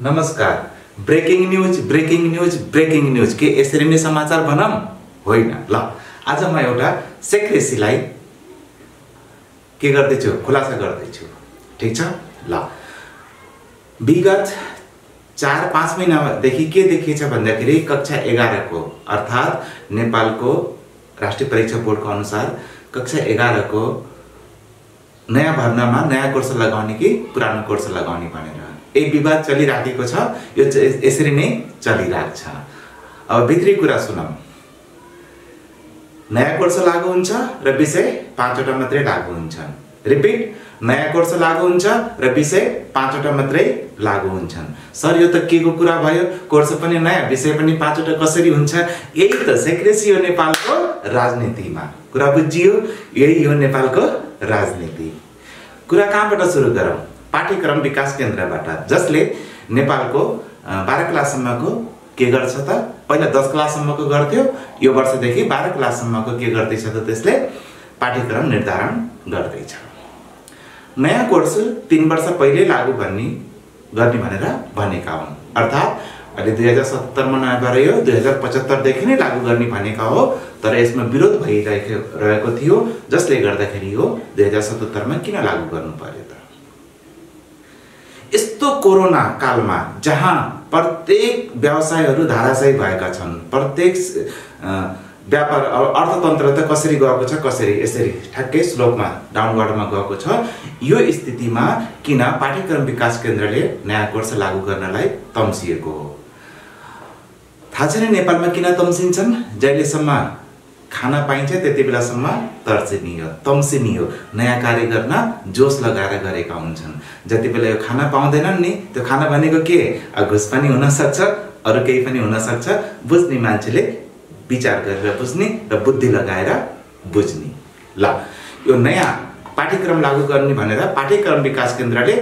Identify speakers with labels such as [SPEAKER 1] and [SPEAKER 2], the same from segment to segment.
[SPEAKER 1] नमस्कार। Breaking news breaking news breaking news. के यसरी नै समाचार भनौँ? होइन। ल आज म एउटा सेक्रेसीलाई के गर्दैछु? खुलासा गर्दैछु। ठिक छ? ल। विगत चार पाँच महिनादेखि के देखिएछ भन्दाखेरि कक्षा एघारको अर्थात् नेपालको राष्ट्रिय परीक्षा बोर्डको अनुसार कक्षा एघारको नयाँ भर्नामा नयाँ कोर्स लगाउने कि पुरानो कोर्स लगाउने भनेर। एक विवाद चलिराखेको छ। यो यसरी नै चलिरहेको छ अब भित्री कुरा सुनौँ। नयाँ कोर्स लागू हुन्छ र विषय पाँचवटा मात्रै लागू हुन्छन्। रिपिट नयाँ कोर्स लागू हुन्छ र विषय पाँचवटा मात्रै लागू हुन्छन्। सर यो त के को कुरा भयो? कोर्स पनि नयाँ विषय पनि पाँचवटा कसरी हुन्छ? यही त सेक्रेसी हो नेपालको राजनीतिमा। कुरा बुझियो यही हो नेपालको राजनीति। कुरा कहाँबाट सुरु गरौँ? पाठ्यक्रम विकास केन्द्रबाट। जसले नेपालको बाह्र क्लाससम्मको के गर्छ त? पहिला दस क्लाससम्मको गर्थ्यो यो वर्षदेखि बाह्र क्लाससम्मको के गर्दैछ त? त्यसले पाठ्यक्रम निर्धारण गर्दैछ। नयाँ कोर्स तिन वर्ष पहिल्यै लागू गर्ने गर्ने भनेर भनेका हुन्। अर्थात् अहिले दुई हजार सत्तरमा नयाँ गरायो दुई हजार पचहत्तरदेखि नै लागू गर्ने भनेका हो तर यसमा विरोध भइरहेको रहेको थियो जसले गर्दाखेरि हो दुई हजार सतहत्तरमा किन लागू गर्नु पर्यो त? यस्तो कोरोना कालमा जहाँ प्रत्येक व्यवसायहरू धाराशायी भएका छन् प्रत्येक व्यापार अर्थतन्त्र त कसरी गएको छ कसरी यसरी ठ्याक्कै स्लोपमा डाउनवर्डमा गएको छ यो स्थितिमा किन पाठ्यक्रम विकास केन्द्रले नयाँ कोर्स लागू गर्नलाई तम्सिएको हो? थाहा छैन नेपालमा किन तम्सिन्छन्? जहिलेसम्म खाना पाइन्छ त्यति बेलासम्म तर्सिनियो तम्सिनियो। नयाँ कार्य गर्न जोस लगाएर गरेका हुन्छन्। जति बेला यो खाना पाउँदैनन् नि त्यो खाना भनेको के? घुस पनि हुनसक्छ अरू केही पनि हुनसक्छ। बुझ्ने मान्छेले विचार गरेर बुझ्ने र बुद्धि लगाएर बुझ्ने। ल यो नयाँ पाठ्यक्रम लागू गर्ने भनेर पाठ्यक्रम विकास केन्द्रले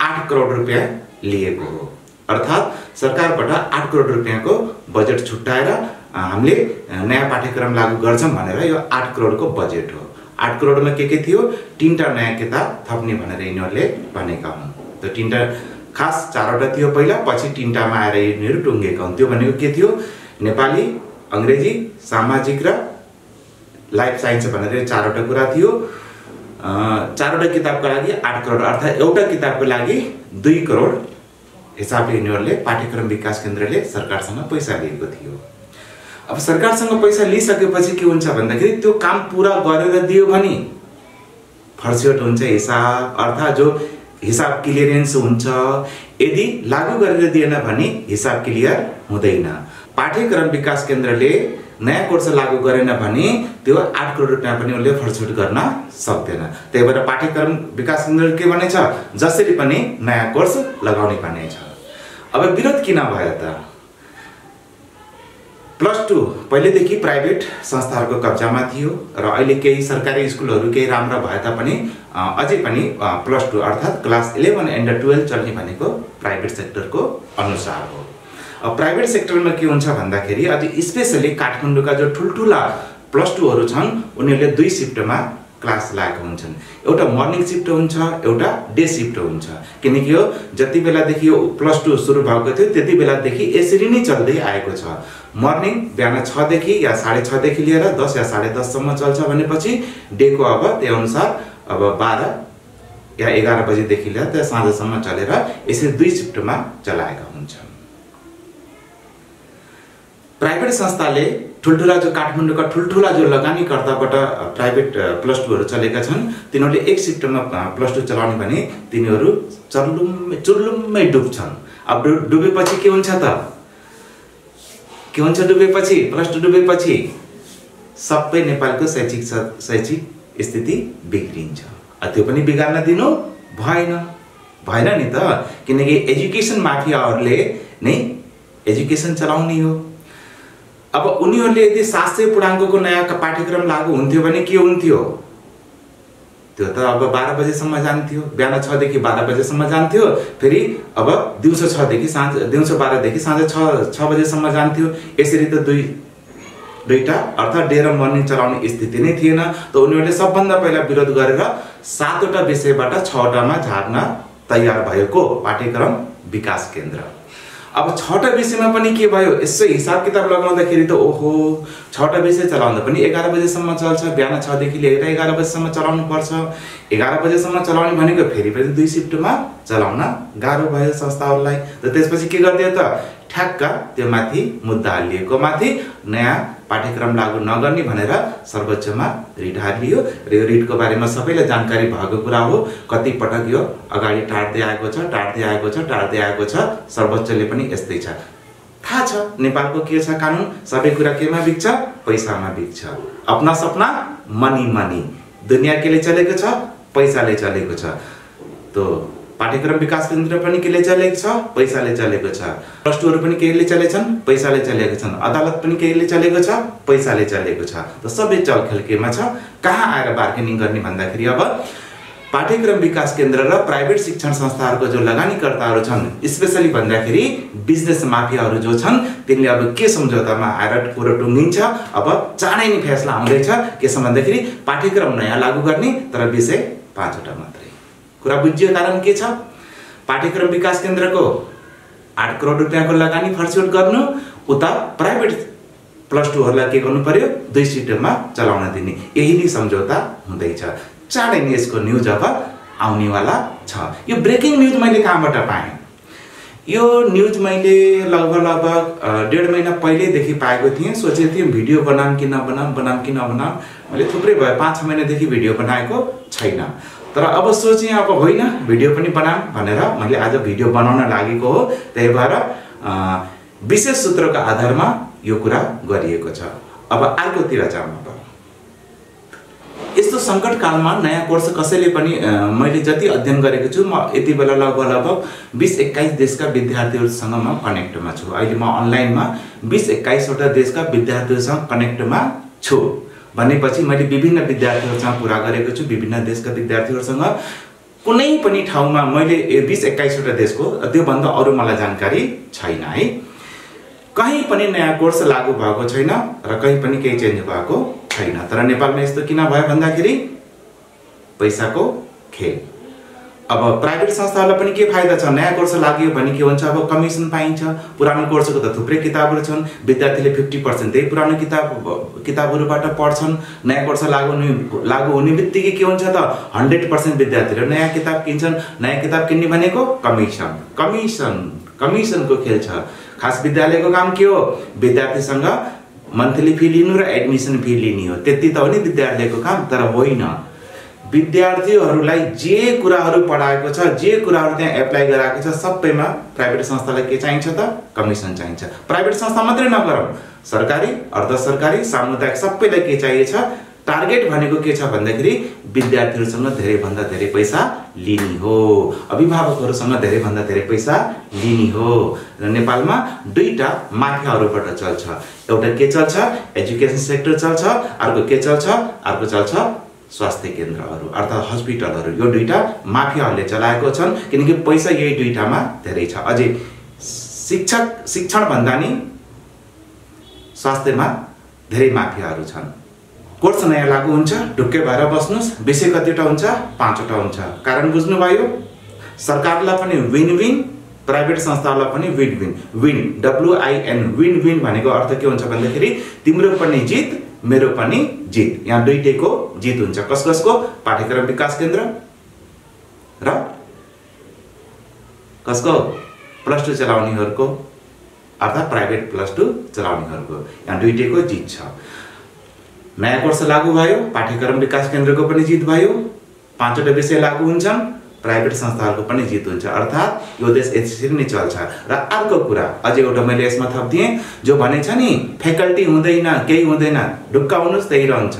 [SPEAKER 1] आठ करोड रुपियाँ लिएको हो। अर्थात् सरकारबाट आठ करोड रुपियाँको बजेट छुट्याएर हामीले नयाँ पाठ्यक्रम लागू गर्छौँ भनेर यो आठ करोडको बजेट हो। आठ करोडमा के के थियो? तिनवटा नयाँ किताब थप्ने भनेर यिनीहरूले भनेका हुन्। त्यो तिनवटा खास चारवटा थियो पहिला पछि तिनवटामा आएर यिनीहरू टुङ्गेका हुन्। त्यो भनेको के थियो? नेपाली अङ्ग्रेजी सामाजिक र लाइफ साइन्स भनेर चारवटा कुरा थियो। चारवटा किताबको लागि आठ करोड अर्थात् एउटा किताबको लागि दुई करोड हिसाबले यिनीहरूले पाठ्यक्रम विकास केन्द्रले सरकारसँग पैसा लिएको थियो। अब सरकारसँग पैसा लिइसकेपछि के हुन्छ भन्दाखेरि त्यो काम पुरा गरेर दियो भने फर्सियोट हुन्छ हिसाब अर्थात् जो हिसाब क्लियरेन्स हुन्छ यदि लागू गरेर दिएन भने हिसाब क्लियर हुँदैन। पाठ्यक्रम विकास केन्द्रले नयाँ कोर्स लागू गरेन भने त्यो आठ करोड रुपियाँ पनि उसले फर्सुट गर्न सक्दैन। त्यही भएर पाठ्यक्रम विकास केन्द्रले के भनेछ? जसरी पनि नयाँ कोर्स लगाउने भनेछ। अब विरोध किन भयो त? प्लस टू पहिलेदेखि प्राइभेट संस्थाहरूको कब्जामा थियो र अहिले केही सरकारी स्कुलहरू केही राम्रा भए तापनि अझै पनि प्लस टू अर्थात् क्लास इलेभेन एन्ड टुवेल्भ चल्ने भनेको प्राइभेट सेक्टरको अनुसार हो। प्राइभेट सेक्टरमा के हुन्छ भन्दाखेरि अझै स्पेसली काठमाडौँका जो ठुल्ठुला प्लस टूहरू छन् उनीहरूले दुई सिफ्टमा क्लास लागेका हुन्छन्। एउटा मर्निङ सिफ्ट हुन्छ एउटा डे सिफ्ट हुन्छ। किनकि यो जति बेलादेखि यो प्लस टू सुरु भएको थियो त्यति बेलादेखि यसरी नै चल्दै आएको छ। मर्निङ बिहान छदेखि या साढे छदेखि लिएर दस या साढे दससम्म चल्छ भनेपछि डेको अब त्यही अनुसार अब बाह्र या एघार बजीदेखि लिएर त्यहाँ साँझसम्म चलेर यसरी दुई सिफ्टमा चलाएका हुन्छन्। प्राइभेट संस्थाले ठुल्ठुला जो काठमाडौँका ठुल्ठुला जो लगानीकर्ताबाट प्राइभेट प्लस टूहरू चलेका छन् तिनीहरूले एक सिफ्टमा प्लस टू चलाउने भने तिनीहरू चर्लुम्मै चुर्लुम्मै डुब्छन्। अब डुबेपछि के हुन्छ त? के हुन्छ डुबेपछि? प्लस टू डुबेपछि सबै नेपालको शैक्षिक शैक्षिक स्थिति बिग्रिन्छ। त्यो पनि बिगार्न दिनु भएन। भएन नि त। किनकि एजुकेसन माफियाहरूले नै एजुकेसन चलाउने हो। अब उनीहरूले यदि सात सय पूर्णाङ्कको नयाँ पाठ्यक्रम लागू हुन्थ्यो भने के हुन्थ्यो? त्यो त अब बाह्र बजेसम्म जान्थ्यो। बिहान छदेखि बाह्र बजेसम्म जान्थ्यो। फेरि अब दिउँसो छदेखि साँझ दिउँसो बाह्रदेखि साँझ छ छ बजेसम्म जान्थ्यो। यसरी त दुई दुईवटा अर्थात् डे मर्निङ चलाउने स्थिति नै थिएन। त उनीहरूले सबभन्दा पहिला विरोध गरेर सातवटा विषयबाट छवटामा झार्न तयार भएको पाठ्यक्रम विकास केन्द्र। अब छवटा विषयमा पनि के भयो? यसो हिसाब किताब लगाउँदाखेरि त ओहो छवटा विषय चलाउँदा पनि एघार बजेसम्म चल्छ बिहान छदेखि लिएर एघार बजीसम्म चलाउनु पर्छ। एघार बजेसम्म चलाउने भनेको फेरि फेरि दुई सिफ्टमा चलाउन गाह्रो भयो संस्थाहरूलाई। र त्यसपछि के गरिदियो त? ठ्याक्क त्यो माथि मुद्दा हालिएको माथि नयाँ पाठ्यक्रम लागू नगर्ने भनेर सर्वोच्चमा रिट हालियो। र यो रिटको बारेमा सबैलाई जानकारी भएको कुरा हो। कति पटक यो अगाडि टाढ्दै आएको छ टाढ्दै आएको छ टाढ्दै आएको छ। सर्वोच्चले पनि यस्तै छ। थाहा छ नेपालको के छ कानुन? सबै कुरा केमा बिग्छ पैसामा बिग्छ अपना सपना मनी मनी दुनियाँ केले चलेको छ? पैसाले चलेको छ। त पाठ्यक्रम विकास केन्द्र पनि केले चलेको छ? पैसाले चलेको छ। प्लस टूहरू पनि केहीले चलेछन् पैसाले चलेको छन्। अदालत पनि केहीले चलेको छ? पैसाले चलेको छ। त सबै चलखेल केमा छ। कहाँ आएर बार्गेनिङ गर्ने भन्दाखेरि अब पाठ्यक्रम विकास केन्द्र र प्राइभेट शिक्षण संस्थाहरूको जो लगानीकर्ताहरू छन् स्पेसली भन्दाखेरि बिजनेस माफियाहरू जो छन् तिनले अब के सम्झौतामा आएर कुरो टुङ्गिन्छ? अब चाँडै नै फैसला आउँदैछ। के भन्दाखेरि पाठ्यक्रम नयाँ लागू गर्ने तर विषय पाँचवटा मात्रै कुरा बुझियो कारण के छ? पाठ्यक्रम विकास केन्द्रको आठ करोड रुपियाँको लगानी फर्स्यौट गर्नु उता प्राइभेट प्लस टूहरूलाई के गर्नु पर्यो? दुई सिटमा चलाउन दिने। यही नै सम्झौता हुँदैछ। चाँडै नै यसको न्युज अब आउनेवाला छ। यो ब्रेकिङ न्युज मैले कहाँबाट पाएँ? यो न्युज मैले लगभग लगभग डेढ महिना पहिल्यैदेखि पाएको थिएँ। सोचेको थिएँ भिडियो बनाऊँ कि नबनाऊँ बनाऊँ कि नबनाऊँ? मैले थुप्रै भयो पाँच छ महिनादेखि भिडियो बनाएको छैन। तर अब सोचेँ अब होइन भिडियो पनि बनाऊँ भनेर मैले आज भिडियो बनाउन लागेको हो। त्यही भएर विशेष सूत्रको आधारमा यो कुरा गरिएको छ। अब अर्कोतिर जाउँ अब। यस्तो सङ्कटकालमा नयाँ कोर्स कसैले पनि मैले जति अध्ययन गरेको छु म यति बेला लगभग लगभग बिस एक्काइस देशका विद्यार्थीहरूसँग म कनेक्टमा छु। अहिले म अनलाइनमा बिस एक्काइसवटा देशका विद्यार्थीहरूसँग कनेक्टमा छु। भनेपछि मैले विभिन्न विद्यार्थीहरूसँग कुरा गरेको छु विभिन्न देशका विद्यार्थीहरूसँग। कुनै पनि ठाउँमा मैले बिस एक्काइसवटा देशको त्योभन्दा अरू मलाई जानकारी छैन है। कहीँ पनि नयाँ कोर्स लागू भएको छैन र कहीँ पनि केही चेन्ज भएको छैन। तर नेपालमा यस्तो किन भयो भन्दाखेरि पैसाको खेल। अब प्राइभेट संस्थाहरूलाई पनि के फाइदा छ? नयाँ कोर्स लाग्यो भने के हुन्छ? अब कमिसन पाइन्छ। पुरानो कोर्सको त थुप्रै किताबहरू छन्। विद्यार्थीले फिफ्टी पर्सेन्ट त्यही पुरानो किताब किताबहरूबाट पढ्छन्। नयाँ कोर्स लागु हुने लागु हुने बित्तिकै के हुन्छ त? हन्ड्रेड पर्सेन्ट विद्यार्थीले नयाँ किताब किन्छन्। नयाँ किताब किन्ने भनेको कमिसन। कमिसन। कमिसनको खेल छ। खास विद्यालयको काम के हो? विद्यार्थीसँग मन्थली फी लिनु र एडमिसन फी लिने हो। त्यति त हो नि विद्यालयको काम तर होइन। विद्यार्थीहरूलाई जे कुराहरू पढाएको छ जे कुराहरू त्यहाँ एप्लाई गराएको छ सबैमा प्राइभेट संस्थालाई के चाहिन्छ त? कमिसन चाहिन्छ। प्राइभेट संस्था मात्रै नगरौँ। सरकारी अर्ध सरकारी सामुदायिक सबैलाई के चाहिएछ टार्गेट भनेको के छ भन्दाखेरि विद्यार्थीहरूसँग धेरैभन्दा धेरै पैसा लिने हो। अभिभावकहरूसँग धेरैभन्दा धेरै पैसा लिने हो। र नेपालमा दुईवटा माफियाहरूबाट चल्छ। एउटा के चल्छ? एजुकेसन सेक्टर चल्छ अर्को के चल्छ? अर्को चल्छ स्वास्थ्य केन्द्रहरू अर्थात् हस्पिटलहरू यो दुईवटा माफियाहरूले चलाएको छन् किनकि पैसा यही दुईवटामा धेरै छ। अझै शिक्षक शिक्षण भन्दा नि स्वास्थ्यमा धेरै माफियाहरू छन्। कोर्स नयाँ लागु हुन्छ ढुक्कै भएर बस्नुहोस् विषय कतिवटा हुन्छ पाँचवटा हुन्छ। कारण बुझ्नुभयो? सरकारलाई पनि विन विन प्राइभेट संस्थाहरूलाई पनि win win win W I N win win भनेको अर्थ के हुन्छ भन्दाखेरि तिम्रो पनि जित मेरो पनि जित। यहाँ दुइटैको जित हुन्छ। कस कसको? पाठ्यक्रम विकास केन्द्र। र? कसको? प्लस टू चलाउनेहरूको अर्थात् प्राइभेट प्लस टू चलाउनेहरूको। यहाँ दुइटैको जित छ। नयाँ कोर्स लागू भयो पाठ्यक्रम विकास केन्द्रको पनि जित भयो पाँचवटा विषय लागू हुन्छन् प्राइभेट संस्थाहरूको पनि जित हुन्छ। अर्थात् यो देश यसरी नै चल्छ। र अर्को कुरा अझै एउटा मैले यसमा थपिदिएँ जो भनेछ नि फ्याकल्टी हुँदैन केही हुँदैन ढुक्का हुनुहोस् त्यही रहन्छ।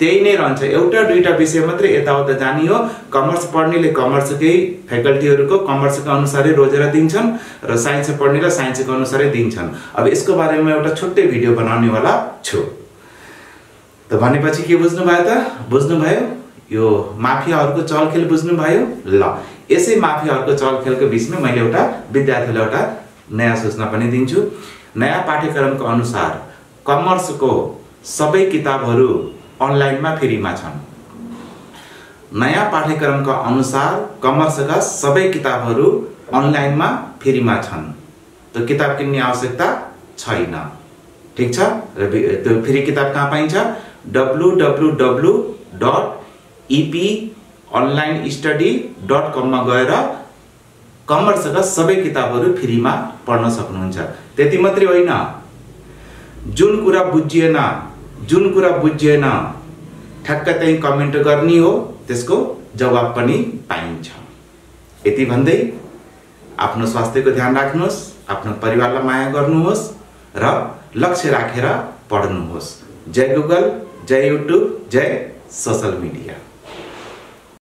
[SPEAKER 1] त्यही नै रहन्छ। एउटा दुईवटा विषय मात्रै यताउता जाने हो कमर्स पढ्नेले कमर्सकै फ्याकल्टीहरूको कमर्सको अनुसारै रोजेर दिन्छन् र साइन्स पढ्नेलाई साइन्सको अनुसारै दिन्छन्। अब यसको बारेमा एउटा छुट्टै भिडियो बनाउनेवाला छु। त भनेपछि के बुझ्नुभयो त? बुझ्नुभयो यो माफियाहरूको चलखेल बुझ्नुभयो? ल यसै माफियाहरूको चलखेलको बिचमा मैले एउटा विद्यार्थीलाई एउटा नयाँ सूचना पनि दिन्छु। नयाँ पाठ्यक्रमको अनुसार कमर्सको सबै किताबहरू अनलाइनमा फ्रीमा छन्। नयाँ पाठ्यक्रमका अनुसार कमर्सका सबै किताबहरू अनलाइनमा फ्रीमा छन्। त्यो किताब किन्ने आवश्यकता छैन। ठिक छ? र त्यो फेरि किताब कहाँ पाइन्छ? W dot EP online study dot कममा गएर कमर्सका सबै किताबहरू फ्रीमा पढ्न सक्नुहुन्छ। त्यति मात्रै होइन। जुन कुरा बुझिएन जुन कुरा बुझिएन ठ्याक्क त्यहीँ कमेन्ट गर्ने हो त्यसको जवाब पनि पाइन्छ। यति भन्दै आफ्नो स्वास्थ्यको ध्यान राख्नुहोस् आफ्नो परिवारलाई माया गर्नुहोस् र लक्ष्य राखेर पढ्नुहोस्। जय गुगल। जय यूट्यूब जय सोशल मिडिया